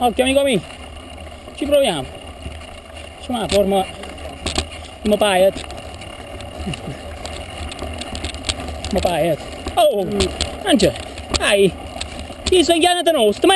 occhio amico mio. Ci proviamo. Ci ma forma come paiet. Come paiet. Oh, non c'è. Dai. Io sono chiamata nostra, ma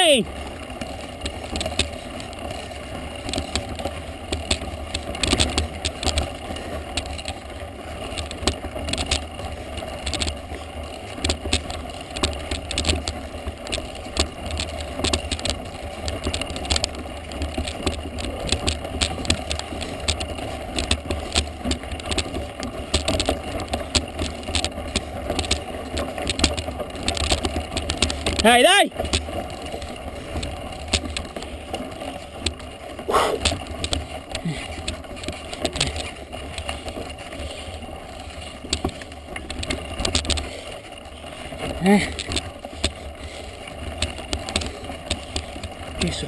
Dai, dai! Eh. Questo.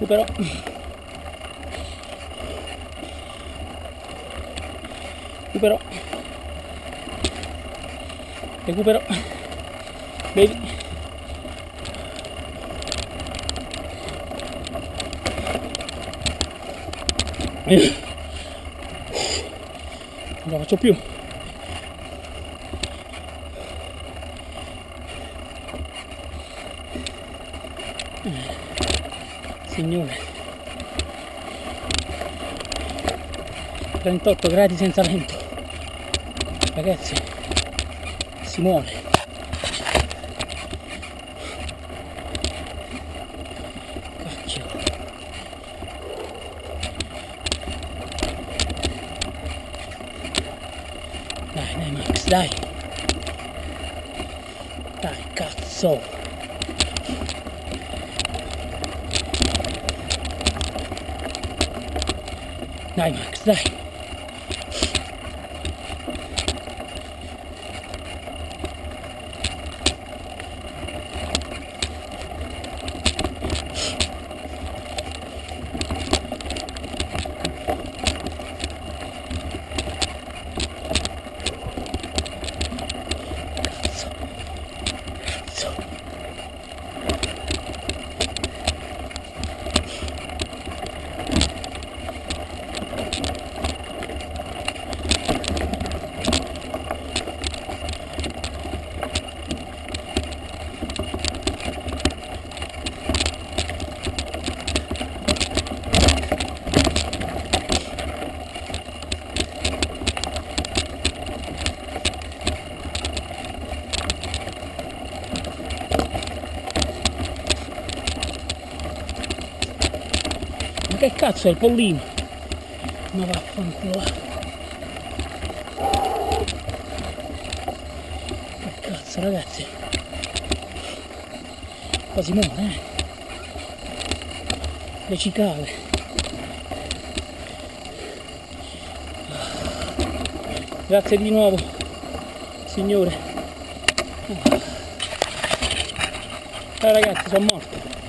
Mm. Grazie. Recupero. Recupero. Baby. Non la faccio più. Signore. 38 gradi senza vento. Ragazzi, si. Cacchio. Dai, dai Max, dai. Dai, cazzo. Dai Max, dai. Che cazzo è il pollino? Ma vaffanculo va. Che cazzo ragazzi? Quasi muore eh? Le cicale. Grazie di nuovo, signore. Eh ragazzi, sono morto.